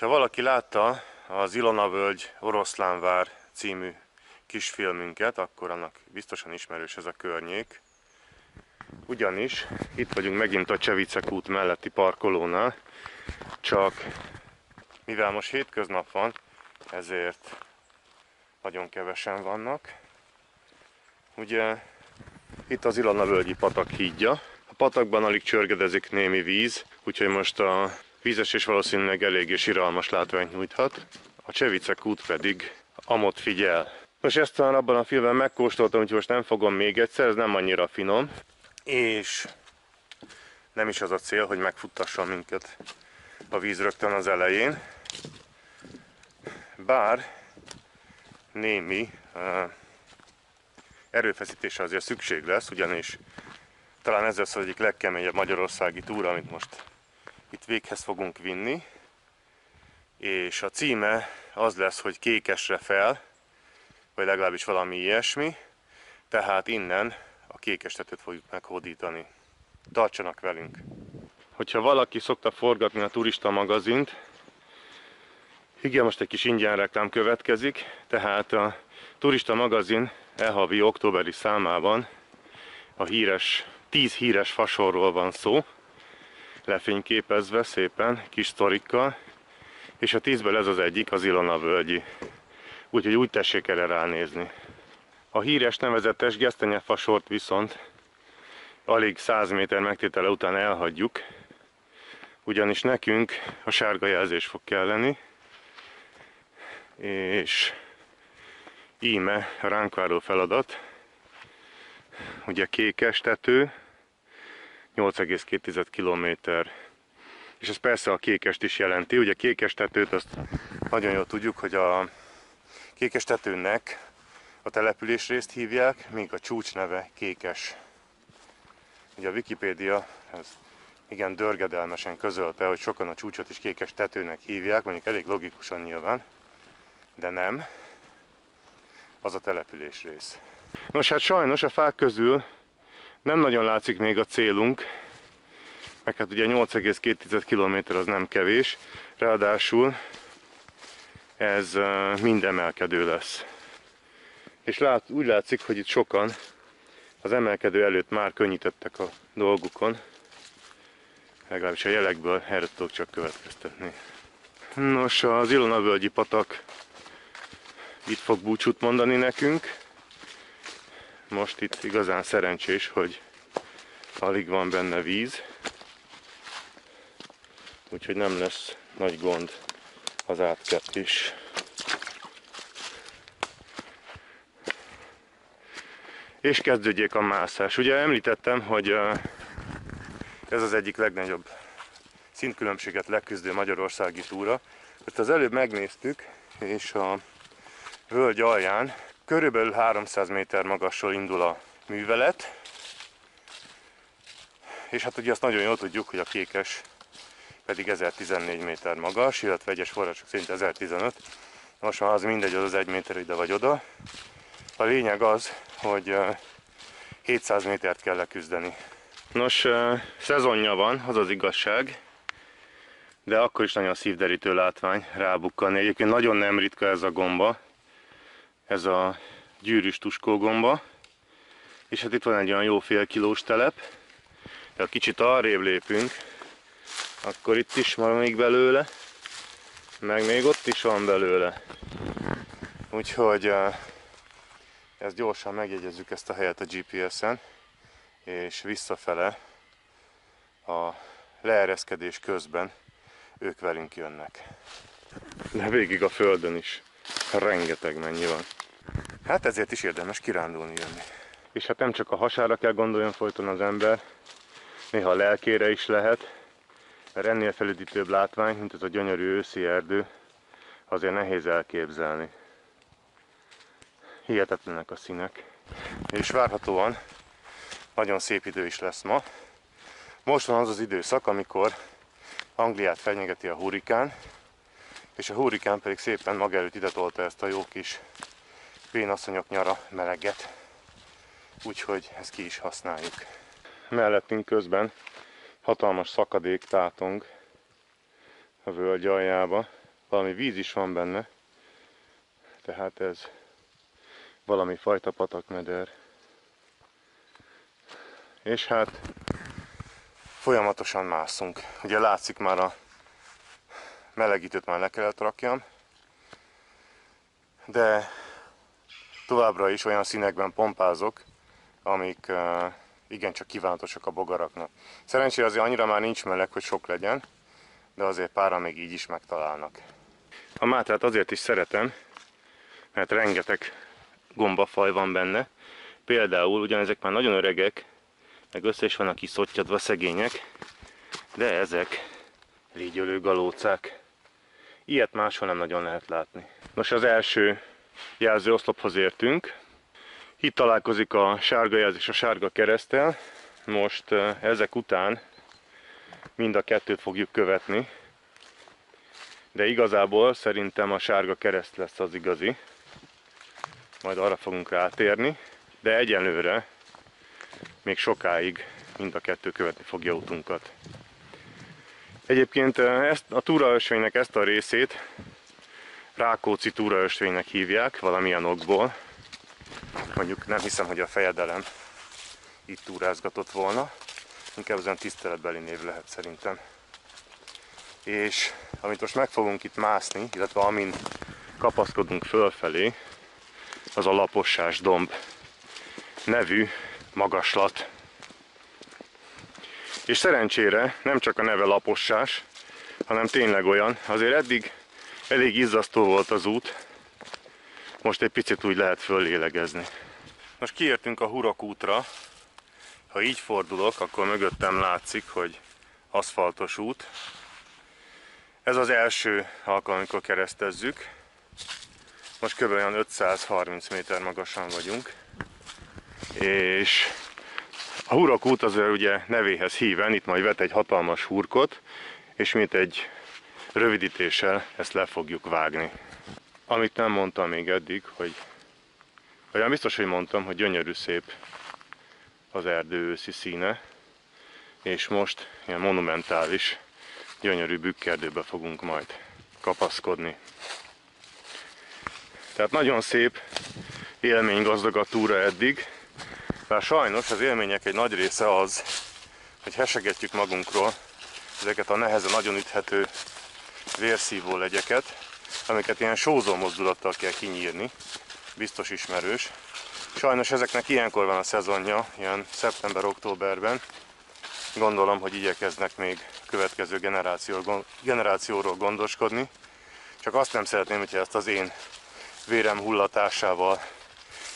Hogyha valaki látta az Ilona Völgy Oroszlánvár című kisfilmünket, akkor annak biztosan ismerős ez a környék. Ugyanis itt vagyunk megint a Csevicek út melletti parkolónál, csak mivel most hétköznap van, ezért nagyon kevesen vannak. Ugye itt az Ilona völgyi patak hídja. A patakban alig csörgedezik némi víz, úgyhogy most a vízesés valószínűleg eléggé siralmas látványt nyújthat. A Csevicek út pedig amot figyel. Most ezt talán abban a filmben megkóstoltam, úgyhogy most nem fogom még egyszer, ez nem annyira finom. És nem is az a cél, hogy megfuttasson minket a víz rögtön az elején. Bár némi uh, erőfeszítése azért szükség lesz, ugyanis talán ez lesz az egyik legkeményebb magyarországi túra, amit most itt véghez fogunk vinni. És a címe az lesz, hogy kékesre fel, vagy legalábbis valami ilyesmi. Tehát innen a kékestetőt fogjuk meghódítani. Tartsanak velünk! Hogyha valaki szokta forgatni a turista magazint, igen, most egy kis ingyen reklám következik, tehát a turista magazin elhavi októberi számában a híres, 10 híres fasorról van szó, lefényképezve szépen, kis sztorikkal, és a tízből ez az egyik, az Ilona völgyi. Úgyhogy úgy tessék erre ránézni. A híres nevezetes gesztenyefasort viszont alig 100 méter megtétele után elhagyjuk, ugyanis nekünk a sárga jelzés fog kelleni, és íme a ránk váró feladat, ugye kékes tető, 8,2 km. És ez persze a kékest is jelenti. Ugye kékes tetőt azt nagyon jól tudjuk, hogy a kékes tetőnek a településrészt hívják, míg a csúcs neve kékes. Ugye a Wikipédia ez igen dörgedelmesen közölte, hogy sokan a csúcsot is kékes tetőnek hívják, mondjuk elég logikusan nyilván, de nem. Az a település rész. Nos hát sajnos a fák közül nem nagyon látszik még a célunk, meg hát ugye 8,2 km az nem kevés, ráadásul ez mind emelkedő lesz. És lát, úgy látszik, hogy itt sokan az emelkedő előtt már könnyítettek a dolgukon, legalábbis a jelekből erre tudok csak következtetni. Nos, az Ilona völgyi patak itt fog búcsút mondani nekünk. Most itt igazán szerencsés, hogy alig van benne víz, úgyhogy nem lesz nagy gond az is. És kezdődjék a mászás. Ugye említettem, hogy ez az egyik legnagyobb szintkülönbséget leküzdő magyarországi túra. Ezt az előbb megnéztük, és a völgy alján körülbelül 300 méter magasról indul a művelet, és hát ugye azt nagyon jól tudjuk, hogy a kékes pedig 1014 méter magas, illetve egyes források szerint 1015. Most már az mindegy, az az egy méter ide vagy oda. A lényeg az, hogy 700 métert kell leküzdeni. Nos, szezonja van, az az igazság, de akkor is nagyon szívderítő látvány rábukkani. Egyébként nagyon nem ritka ez a gomba, ez a gyűrűs tuskógomba. És hát itt van egy olyan jó fél kilós telep. De ha kicsit arrébb lépünk, akkor itt is van még belőle, meg még ott is van belőle. Úgyhogy ezt gyorsan megjegyezzük ezt a helyet a GPS-en, és visszafele a leereszkedés közben ők velünk jönnek. De végig a földön is rengeteg mennyi van. Hát ezért is érdemes kirándulni jönni. És hát nem csak a hasára kell gondoljon folyton az ember, néha a lelkére is lehet, mert ennél felüdítőbb látvány, mint ez a gyönyörű őszi erdő, azért nehéz elképzelni. Hihetetlenek a színek. És várhatóan nagyon szép idő is lesz ma. Most van az az időszak, amikor Angliát fenyegeti a hurikán, és a hurikán pedig szépen maga előtt ide tolta ezt a jó kis vénasszonyok nyara meleget. Úgyhogy ezt ki is használjuk. Mellettünk közben hatalmas szakadék tátong. a völgy aljába. Valami víz is van benne, tehát ez valami fajta patakmeder. És hát folyamatosan mászunk. Ugye látszik már a melegítőt már le kellett rakjam, de továbbra is olyan színekben pompázok, amik uh, igencsak kívánatosak a bogaraknak. Szerencsére azért annyira már nincs meleg, hogy sok legyen, de azért pára még így is megtalálnak. A mátrát azért is szeretem, mert rengeteg gombafaj van benne. Például ugyanezek már nagyon öregek, meg össze is vannak kiszottyadva szegények, de ezek légyölő galócák. Ilyet máshol nem nagyon lehet látni. Nos, az első jelző oszlophoz értünk. Itt találkozik a sárga jelzés a sárga keresztel. Most ezek után mind a kettőt fogjuk követni. De igazából szerintem a sárga kereszt lesz az igazi. Majd arra fogunk rátérni. De egyelőre még sokáig mind a kettő követni fogja utunkat. Egyébként ezt, a túraösvénynek ezt a részét Rákóczi túraösvénynek hívják valamilyen okból. Mondjuk nem hiszem, hogy a fejedelem itt túrázgatott volna. Inkább ezen tiszteletbeli név lehet szerintem. És amit most meg fogunk itt mászni, illetve amin kapaszkodunk fölfelé, az a Lapossás domb nevű magaslat. És szerencsére nem csak a neve lapossás, hanem tényleg olyan. Azért eddig elég izzasztó volt az út, most egy picit úgy lehet föllélegezni. Most kiértünk a Hurok útra. Ha így fordulok, akkor mögöttem látszik, hogy aszfaltos út. Ez az első alkalom, amikor keresztezzük. Most kb. 530 méter magasan vagyunk és a hurok út az ugye nevéhez híven, itt majd vet egy hatalmas hurkot, és mint egy rövidítéssel ezt le fogjuk vágni. Amit nem mondtam még eddig, hogy olyan biztos, hogy mondtam, hogy gyönyörű szép az erdő őszi színe, és most ilyen monumentális, gyönyörű bükkerdőbe fogunk majd kapaszkodni. Tehát nagyon szép, élménygazdag a túra eddig, bár sajnos az élmények egy nagy része az, hogy hesegetjük magunkról ezeket a nehezen nagyon üthető vérszívó legyeket, amiket ilyen sózó mozdulattal kell kinyírni, biztos ismerős. Sajnos ezeknek ilyenkor van a szezonja, ilyen szeptember-októberben. Gondolom, hogy igyekeznek még következő generációról gondoskodni. Csak azt nem szeretném, hogyha ezt az én vérem hullatásával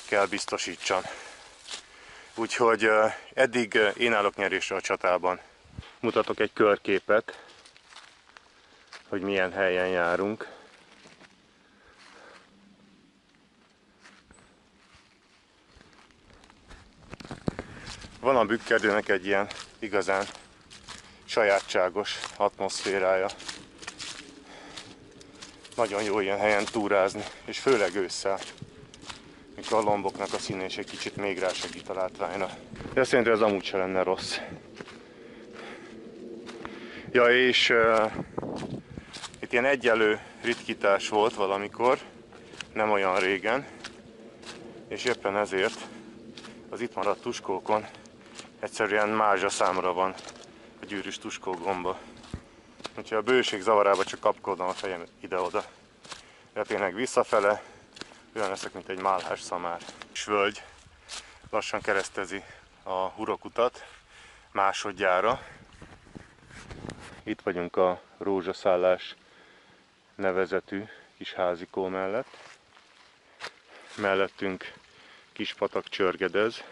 kell biztosítsam. Úgyhogy eddig én állok nyerésre a csatában. Mutatok egy körképet, hogy milyen helyen járunk. Van a bükkerdőnek egy ilyen igazán sajátságos atmoszférája. Nagyon jó ilyen helyen túrázni, és főleg ősszel mikor a lomboknak a színe is egy kicsit még rásegít a látványra. De szerintem ez amúgy se lenne rossz. Ja, és uh, ilyen egyelő ritkítás volt valamikor, nem olyan régen, és éppen ezért az itt maradt tuskókon egyszerűen mázsa számra van a gyűrűs tuskógomba. Úgyhogy a bőség zavarába csak kapkodom a fejem ide-oda. De tényleg visszafele olyan leszek, mint egy málhás szamár. És völgy lassan keresztezi a hurokutat másodjára. Itt vagyunk a rózsaszállás nevezetű kis házikó mellett. Mellettünk kis patak csörgedez,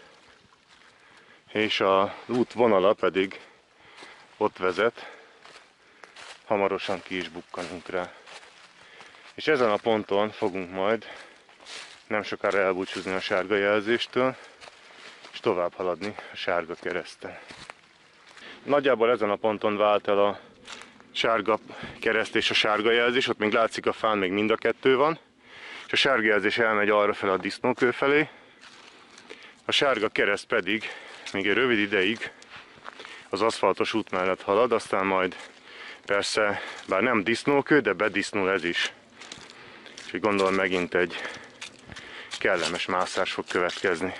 és a út vonala pedig ott vezet, hamarosan ki is bukkanunk rá. És ezen a ponton fogunk majd nem sokára elbúcsúzni a sárga jelzéstől, és tovább haladni a sárga kereszten. Nagyjából ezen a ponton vált el a sárga kereszt és a sárga jelzés, ott még látszik a fán, még mind a kettő van, és a sárga jelzés elmegy arra fel a disznókő felé, a sárga kereszt pedig még egy rövid ideig az aszfaltos út mellett halad, aztán majd Persze, bár nem disznókő, de bedisznul ez is. És gondolom megint egy kellemes mászás fog következni.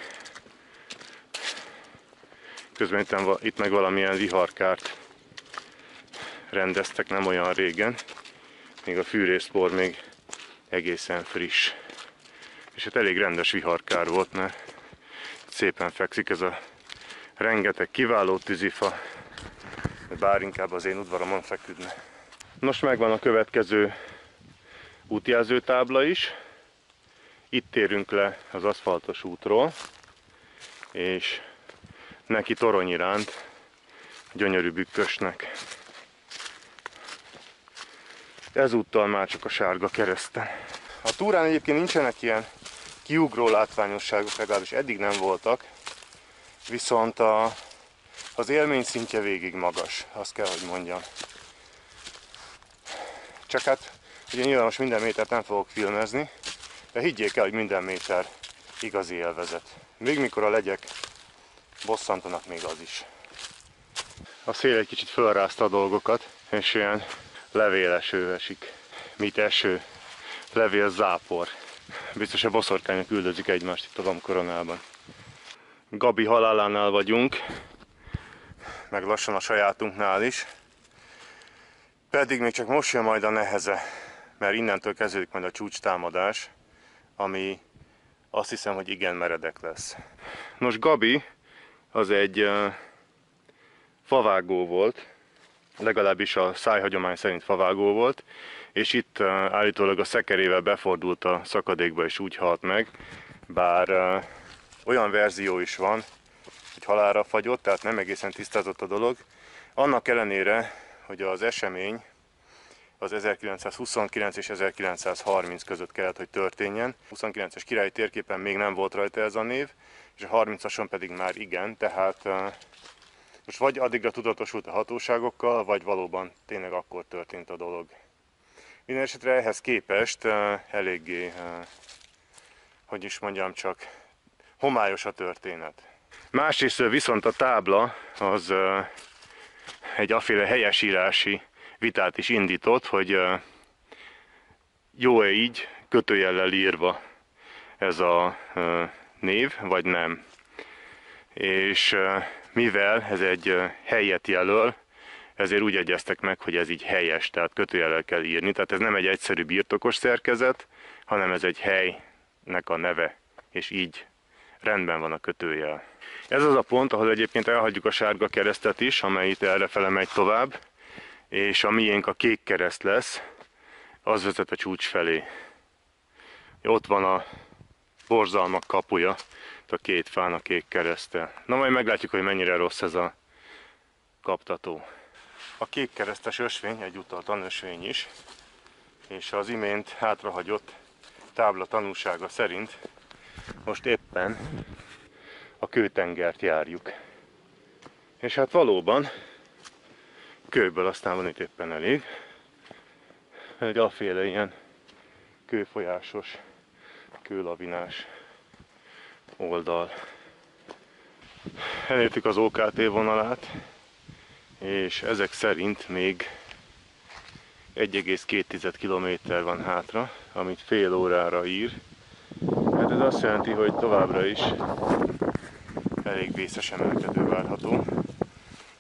Közben itt, itt meg valamilyen viharkárt rendeztek nem olyan régen. Még a fűrészpor még egészen friss. És hát elég rendes viharkár volt, mert szépen fekszik ez a rengeteg kiváló tűzifa, bár inkább az én udvaromon feküdne. Most megvan a következő útjelzőtábla is. Itt térünk le az aszfaltos útról, és neki torony iránt gyönyörű bükkösnek. Ezúttal már csak a sárga kereszten. A túrán egyébként nincsenek ilyen kiugró látványosságok, legalábbis eddig nem voltak, viszont a, az élmény szintje végig magas, azt kell, hogy mondjam. Csak hát, ugye nyilván most minden métert nem fogok filmezni, de higgyék el, hogy minden méter igazi élvezet. Még mikor a legyek bosszantanak még az is. A szél egy kicsit fölrázta a dolgokat, és ilyen levéleső esik. Mit eső? Levél zápor. Biztos a boszorkányok üldözik egymást itt a Vamkoronában. Gabi halálánál vagyunk, meg lassan a sajátunknál is. Pedig még csak most jön majd a neheze, mert innentől kezdődik majd a csúcstámadás, ami azt hiszem, hogy igen meredek lesz. Nos, Gabi az egy uh, favágó volt, legalábbis a szájhagyomány szerint favágó volt, és itt állítólag a szekerével befordult a szakadékba és úgy halt meg, bár olyan verzió is van, hogy halára fagyott, tehát nem egészen tisztázott a dolog. Annak ellenére, hogy az esemény az 1929 és 1930 között kellett, hogy történjen. 29-es királyi térképen még nem volt rajta ez a név, és a 30-ason pedig már igen, tehát most vagy addigra tudatosult a hatóságokkal, vagy valóban tényleg akkor történt a dolog. Minden esetre ehhez képest eléggé, hogy is mondjam csak, homályos a történet. Másrészt viszont a tábla az egy aféle helyesírási vitát is indított, hogy jó-e így kötőjellel írva ez a név, vagy nem. És mivel ez egy helyet jelöl, ezért úgy egyeztek meg, hogy ez így helyes, tehát kötőjellel kell írni. Tehát ez nem egy egyszerű birtokos szerkezet, hanem ez egy helynek a neve, és így rendben van a kötőjel. Ez az a pont, ahol egyébként elhagyjuk a sárga keresztet is, amely itt errefele megy tovább, és a miénk a kék kereszt lesz, az vezet a csúcs felé. Ott van a borzalmak kapuja, a két fán a kék keresztel. Na majd meglátjuk, hogy mennyire rossz ez a kaptató. A kék keresztes ösvény egyúttal tanösvény is, és az imént hátrahagyott tábla tanúsága szerint most éppen a kőtengert járjuk. És hát valóban kőből aztán van itt éppen elég. Egy aféle ilyen kőfolyásos, kőlavinás oldal. Elértük az OKT vonalát, és ezek szerint még 1,2 km van hátra, amit fél órára ír. Hát ez azt jelenti, hogy továbbra is elég vészes emelkedő várható.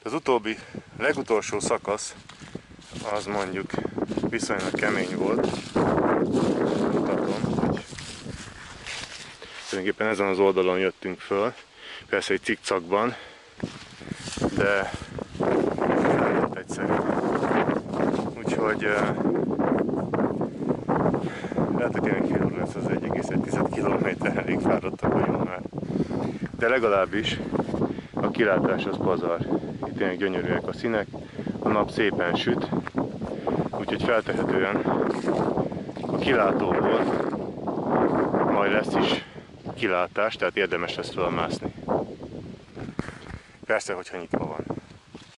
Az utóbbi, legutolsó szakasz az mondjuk viszonylag kemény volt. Mutatom, hogy tulajdonképpen ezen az oldalon jöttünk föl, persze egy cikcakban, de nem egyszerű. Úgyhogy lehet, hogy tényleg fél óra lesz az 1,1 km, elég fáradtak vagyunk már. De legalábbis a kilátás az pazar. Itt tényleg gyönyörűek a színek, a nap szépen süt, úgyhogy feltehetően a kilátóból majd lesz is kilátás, tehát érdemes lesz felmászni. Persze, hogyha nyitva.